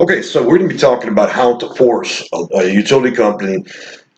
Okay, so we're going to be talking about how to force a, a utility company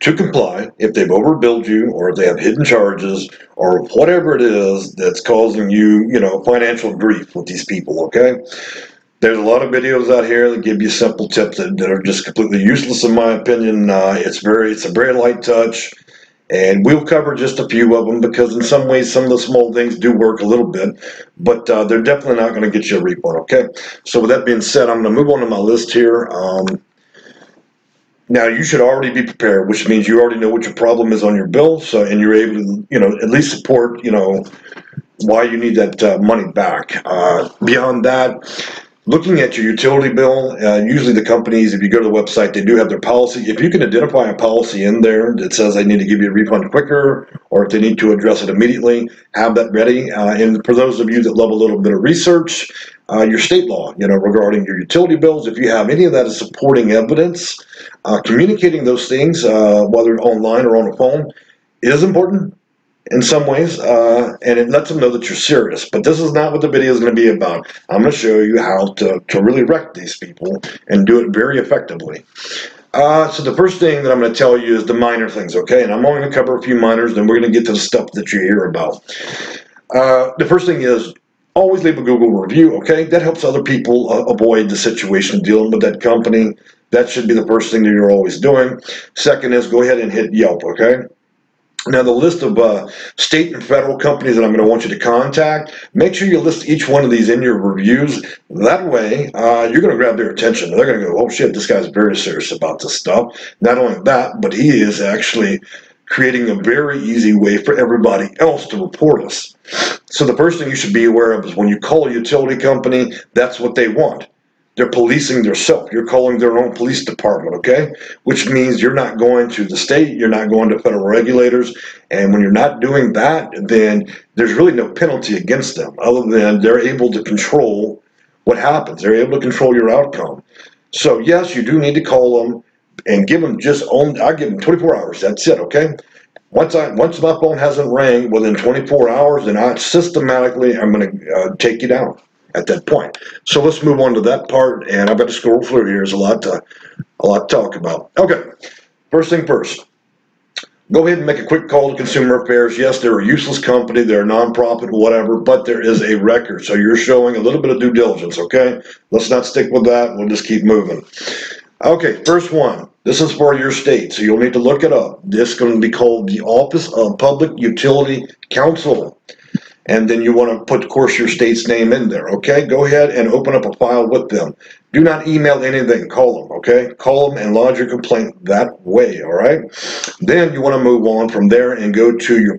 to comply if they've overbilled you or if they have hidden charges or whatever it is that's causing you, you know, financial grief with these people, okay? There's a lot of videos out here that give you simple tips that, that are just completely useless in my opinion. Uh, it's very, it's a very light touch. And we'll cover just a few of them because in some ways some of the small things do work a little bit, but uh, they're definitely not going to get you a refund, okay? So with that being said, I'm going to move on to my list here. Um, now you should already be prepared, which means you already know what your problem is on your bill, so and you're able to, you know, at least support, you know, why you need that uh, money back. Uh, beyond that, looking at your utility bill, uh, usually the companies, if you go to the website, they do have their policy. If you can identify a policy in there that says they need to give you a refund quicker, or if they need to address it immediately, have that ready. Uh, and for those of you that love a little bit of research, uh, your state law, you know, regarding your utility bills, if you have any of that as supporting evidence, uh, communicating those things, uh, whether online or on the phone, is important in some ways, uh, and it lets them know that you're serious. But this is not what the video is going to be about. I'm going to show you how to, to really wreck these people and do it very effectively. Uh, so the first thing that I'm going to tell you is the minor things, okay? And I'm only going to cover a few minors, then we're going to get to the stuff that you hear about. Uh, the first thing is always leave a Google review, okay? That helps other people uh, avoid the situation dealing with that company. That should be the first thing that you're always doing. Second is go ahead and hit Yelp, okay? Now, the list of uh, state and federal companies that I'm going to want you to contact, make sure you list each one of these in your reviews. That way, uh, you're going to grab their attention. They're going to go, oh shit, this guy's very serious about this stuff. Not only that, but he is actually creating a very easy way for everybody else to report us. So the first thing you should be aware of is when you call a utility company, that's what they want. They're policing themselves. You're calling their own police department, okay? Which means you're not going to the state, you're not going to federal regulators, and when you're not doing that, then there's really no penalty against them other than they're able to control what happens. They're able to control your outcome. So yes, you do need to call them and give them just only, I give them 24 hours. That's it, okay? Once I once my phone hasn't rang within 24 hours, then I systematically I'm going to uh, take you down at that point. So let's move on to that part, and I've got to scroll through here. There's a lot to, a lot to talk about. Okay, first thing first. Go ahead and make a quick call to Consumer Affairs. Yes, they're a useless company, they're a nonprofit, whatever, but there is a record. So you're showing a little bit of due diligence, okay? Let's not stick with that. We'll just keep moving. Okay, first one. This is for your state, so you'll need to look it up. This is going to be called the Office of Public Utility Counsel and then you want to put, of course, your state's name in there, okay? Go ahead and open up a file with them. Do not email anything, call them, okay? Call them and lodge your complaint that way, all right? Then you want to move on from there and go to your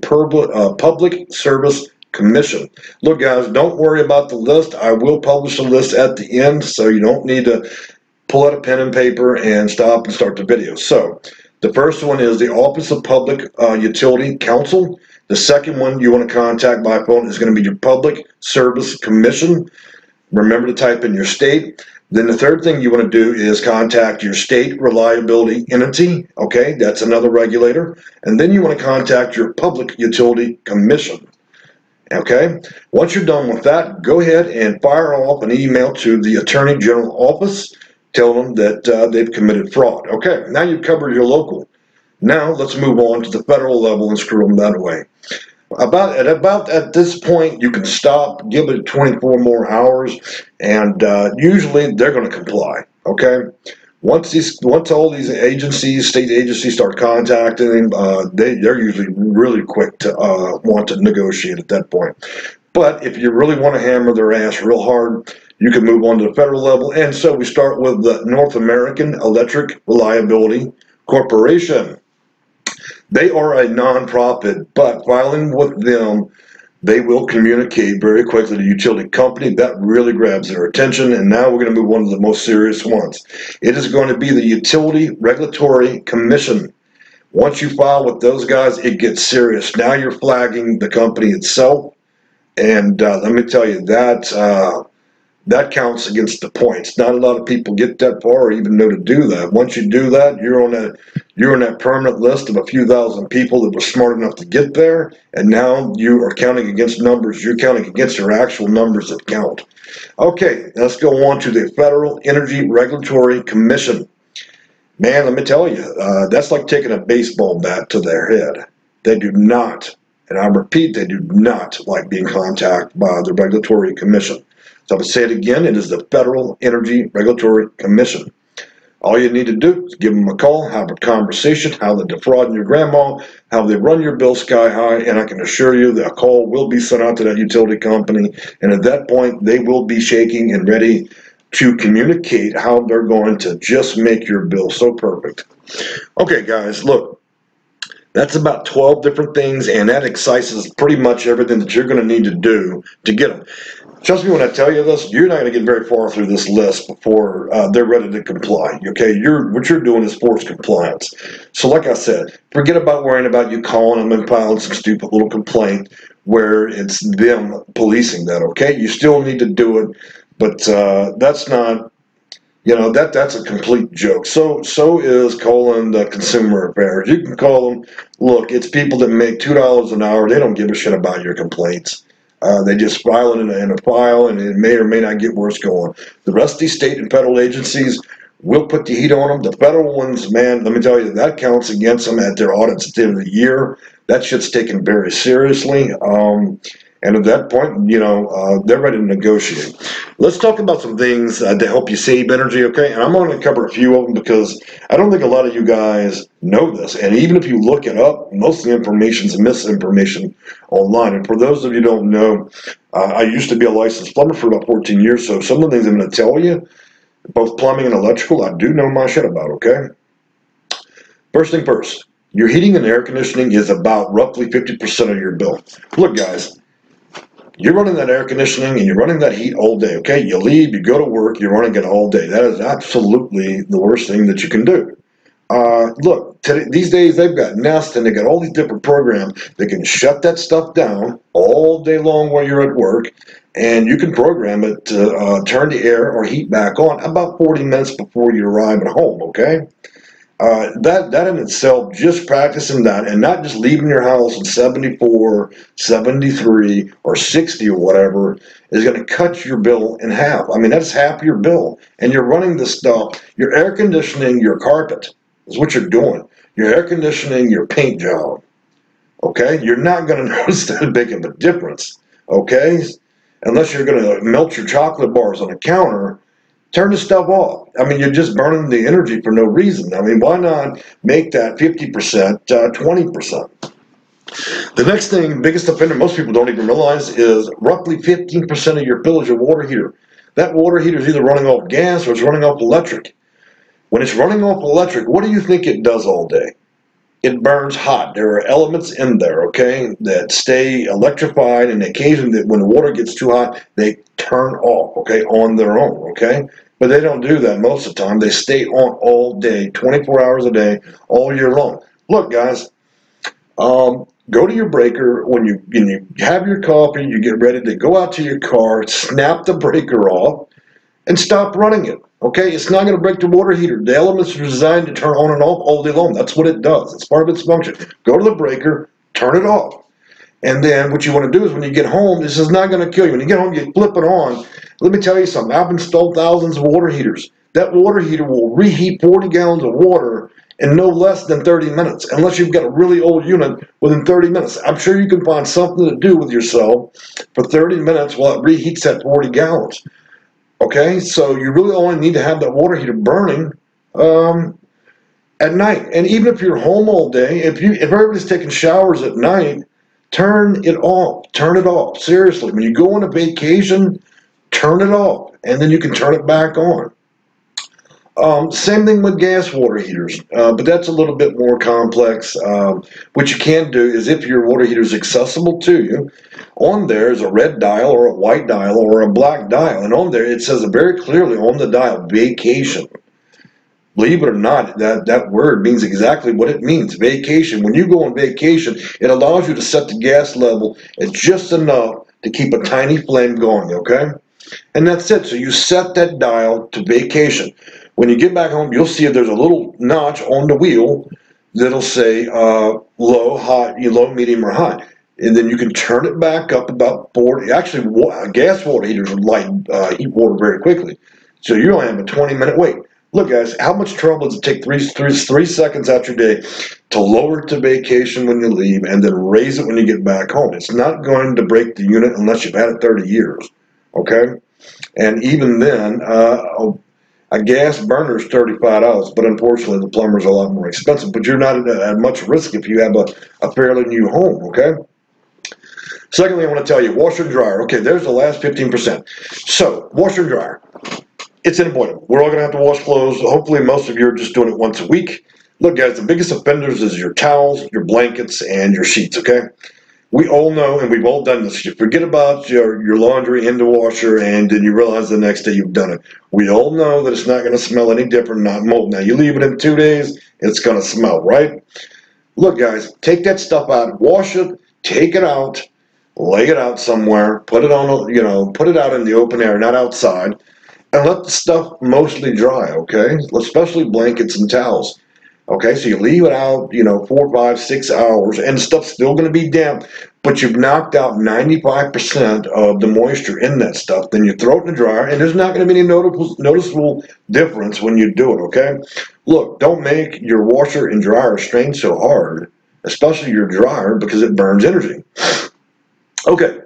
uh, Public Service Commission. Look, guys, don't worry about the list. I will publish the list at the end, so you don't need to pull out a pen and paper and stop and start the video. So, the first one is the Office of Public uh, Utility Counsel. The second one you want to contact by phone is going to be your Public Service Commission. Remember to type in your state. Then the third thing you want to do is contact your state reliability entity. Okay, that's another regulator. And then you want to contact your Public Utility Commission. Okay, once you're done with that, go ahead and fire off an email to the Attorney General Office. Tell them that uh, they've committed fraud. Okay, now you've covered your local. Now let's move on to the federal level and screw them that way. About at about at this point, you can stop, give it 24 more hours, and uh, usually they're going to comply. Okay. Once these, once all these agencies, state agencies, start contacting them, uh, they they're usually really quick to uh, want to negotiate at that point. But if you really want to hammer their ass real hard, you can move on to the federal level. And so we start with the North American Electric Reliability Corporation. They are a nonprofit, but filing with them, they will communicate very quickly to the utility company. That really grabs their attention. And now we're going to move on to the most serious ones. It is going to be the Utility Regulatory Commission. Once you file with those guys, it gets serious. Now you're flagging the company itself. And uh, let me tell you that uh, that counts against the points. Not a lot of people get that far or even know to do that. Once you do that, you're on that you're on that permanent list of a few thousand people that were smart enough to get there, and now you are counting against numbers. You're counting against your actual numbers that count. Okay, let's go on to the Federal Energy Regulatory Commission. Man, let me tell you, uh, that's like taking a baseball bat to their head. They do not, and I repeat, they do not like being contacted by the Regulatory Commission. So going to say it again, it is the Federal Energy Regulatory Commission. All you need to do is give them a call, have a conversation, how they're defrauding your grandma, how they run your bill sky high, and I can assure you that a call will be sent out to that utility company, and at that point, they will be shaking and ready to communicate how they're going to just make your bill so perfect. Okay, guys, look, that's about 12 different things, and that excises pretty much everything that you're going to need to do to get them. Trust me when I tell you this, you're not going to get very far through this list before uh, they're ready to comply. Okay, you're what you're doing is forced compliance. So, like I said, forget about worrying about you calling them and filing some stupid little complaint where it's them policing that. Okay, you still need to do it, but uh, that's not you know that that's a complete joke. So so is calling the consumer affairs. You can call them. Look, it's people that make two dollars an hour. They don't give a shit about your complaints. Uh, they just file it in a, in a, file, and it may or may not get worse going. The rest of these state and federal agencies will put the heat on them. The federal ones, man, let me tell you, that counts against them at their audits at the end of the year. That shit's taken very seriously. Um, and at that point, you know, uh, they're ready to negotiate. Let's talk about some things uh, to help you save energy, okay? And I'm going to cover a few of them because I don't think a lot of you guys know this. And even if you look it up, most of the information is misinformation online. And for those of you don't know, uh, I used to be a licensed plumber for about 14 years. So some of the things I'm going to tell you, both plumbing and electrical, I do know my shit about, okay? First thing first, your heating and air conditioning is about roughly 50% of your bill. Look, guys, you're running that air conditioning and you're running that heat all day, okay? You leave, you go to work, you're running it all day. That is absolutely the worst thing that you can do. Uh, look, today, these days they've got Nest and they got all these different programs that can shut that stuff down all day long while you're at work, and you can program it to uh, turn the air or heat back on about 40 minutes before you arrive at home, okay? Uh, that that in itself, just practicing that and not just leaving your house at 74, 73, or 60 or whatever is going to cut your bill in half. I mean, that's half your bill. And you're running this stuff, you're air conditioning your carpet is what you're doing. You're air conditioning your paint job. Okay? You're not going to notice that big of a difference. Okay? Unless you're going to melt your chocolate bars on a counter turn the stuff off. I mean, you're just burning the energy for no reason. I mean, why not make that 50%, uh, 20%? The next thing, biggest offender most people don't even realize is roughly 15% of your bill is your water heater. That water heater is either running off gas or it's running off electric. When it's running off electric, what do you think it does all day? It burns hot. There are elements in there, okay, that stay electrified and occasionally when the water gets too hot, they turn off, okay, on their own, okay? But they don't do that most of the time. They stay on all day, 24 hours a day, all year long. Look, guys, um, go to your breaker when you, when you have your coffee, you get ready to go out to your car, snap the breaker off, and stop running it. Okay, it's not going to break the water heater. The elements are designed to turn on and off all day long. That's what it does. It's part of its function. Go to the breaker, turn it off. And then what you want to do is when you get home, this is not going to kill you. When you get home, you flip it on. Let me tell you something. I've installed thousands of water heaters. That water heater will reheat 40 gallons of water in no less than 30 minutes, unless you've got a really old unit within 30 minutes. I'm sure you can find something to do with yourself for 30 minutes while it reheats that 40 gallons. Okay, so you really only need to have that water heater burning um, at night. And even if you're home all day, if you if everybody's taking showers at night, Turn it off. Turn it off. Seriously, when you go on a vacation, turn it off, and then you can turn it back on. Um, same thing with gas water heaters, uh, but that's a little bit more complex. Um, what you can do is if your water heater is accessible to you, on there is a red dial or a white dial or a black dial, and on there it says very clearly on the dial vacation. Believe it or not, that, that word means exactly what it means vacation. When you go on vacation, it allows you to set the gas level at just enough to keep a tiny flame going, okay? And that's it. So you set that dial to vacation. When you get back home, you'll see there's a little notch on the wheel that'll say uh, low, hot, low, medium, or high. And then you can turn it back up about 40. Actually, gas water heaters light uh, heat water very quickly. So you only have a 20 minute wait. Look, guys, how much trouble does it take three, three, three seconds out your day to lower it to vacation when you leave and then raise it when you get back home? It's not going to break the unit unless you've had it 30 years, okay? And even then, uh, a gas burner is $35, but unfortunately the plumber's a lot more expensive. But you're not at, at much risk if you have a, a fairly new home, okay? Secondly, I want to tell you, washer and dryer. Okay, there's the last 15%. So, washer and dryer it's important. We're all going to have to wash clothes. Hopefully, most of you are just doing it once a week. Look, guys, the biggest offenders is your towels, your blankets, and your sheets, okay? We all know, and we've all done this. You forget about your, your laundry in the washer, and then you realize the next day you've done it. We all know that it's not going to smell any different, not mold. Now, you leave it in two days, it's going to smell, right? Look, guys, take that stuff out, wash it, take it out, lay it out somewhere, put it on, you know, put it out in the open air, not outside and let the stuff mostly dry, okay? Especially blankets and towels. Okay, so you leave it out, you know, four, five, six hours, and stuff's still going to be damp, but you've knocked out 95% of the moisture in that stuff. Then you throw it in the dryer, and there's not going to be any noticeable, noticeable difference when you do it, okay? Look, don't make your washer and dryer strain so hard, especially your dryer, because it burns energy. Okay,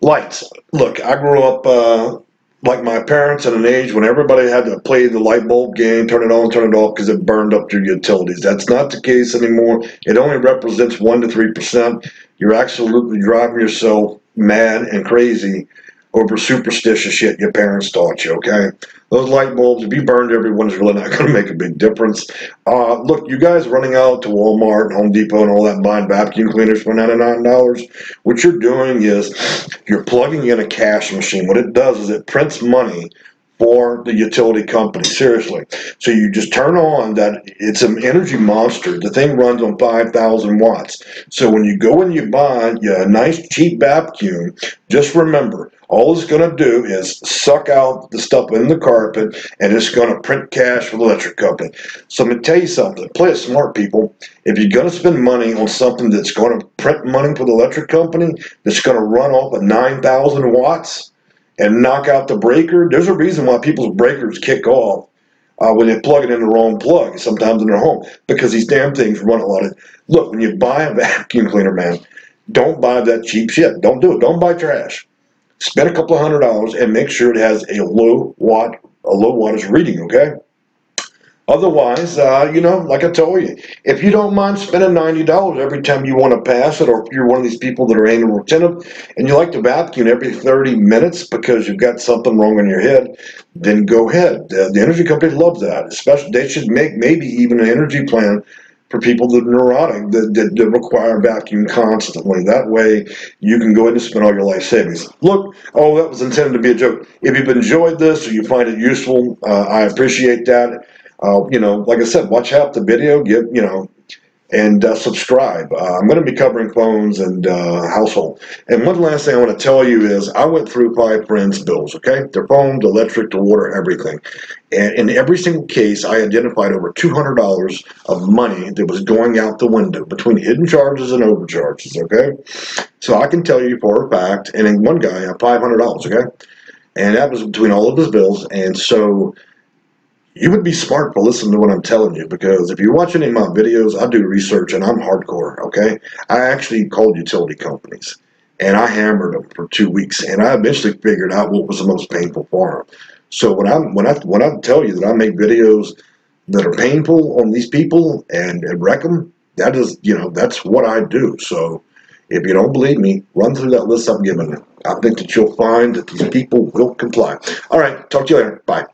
lights. Look, I grew up uh, like my parents at an age when everybody had to play the light bulb game, turn it on, turn it off because it burned up your utilities. That's not the case anymore. It only represents 1% to 3%. You're absolutely driving yourself mad and crazy over superstitious shit your parents taught you, okay? Those light bulbs, if you burned every one, is really not going to make a big difference. Uh, look, you guys running out to Walmart and Home Depot and all that buying vacuum cleaners for $99, what you're doing is you're plugging in a cash machine. What it does is it prints money for the utility company. Seriously. So you just turn on that. It's an energy monster. The thing runs on 5,000 watts. So when you go and you buy a nice cheap vacuum, just remember, all it's going to do is suck out the stuff in the carpet and it's going to print cash for the electric company. So let me tell you something. Play it smart, people. If you're going to spend money on something that's going to print money for the electric company, that's going to run off of 9,000 watts, and knock out the breaker. There's a reason why people's breakers kick off uh, when they plug it in the wrong plug, sometimes in their home, because these damn things run a lot of. Look, when you buy a vacuum cleaner, man, don't buy that cheap shit. Don't do it. Don't buy trash. Spend a couple of hundred dollars and make sure it has a low watt, a low wattage reading. Okay. Otherwise, uh, you know, like I told you, if you don't mind spending $90 every time you want to pass it, or if you're one of these people that are anal retentive and you like to vacuum every 30 minutes because you've got something wrong in your head, then go ahead. Uh, the energy company loves that. Especially, they should make maybe even an energy plan for people that are neurotic that, that, that, require vacuum constantly. That way you can go in and spend all your life savings. Look, oh, that was intended to be a joke. If you've enjoyed this or you find it useful, uh, I appreciate that uh, you know, like I said, watch out the video, get, you know, and uh, subscribe. Uh, I'm going to be covering phones and uh, household. And one last thing I want to tell you is I went through five friends' bills, okay? Their phone, electric, the water, everything. And in every single case, I identified over $200 of money that was going out the window between hidden charges and overcharges, okay? So I can tell you for a fact, and in one guy, $500, okay? And that was between all of his bills. And so you would be smart to listen to what I'm telling you because if you watch any of my videos, I do research and I'm hardcore, okay? I actually called utility companies and I hammered them for two weeks and I eventually figured out what was the most painful for them. So when I'm when I when I tell you that I make videos that are painful on these people and, and wreck them, that is you know that's what I do. So if you don't believe me, run through that list I'm giving you. I think that you'll find that these people will comply. All right, talk to you later. Bye.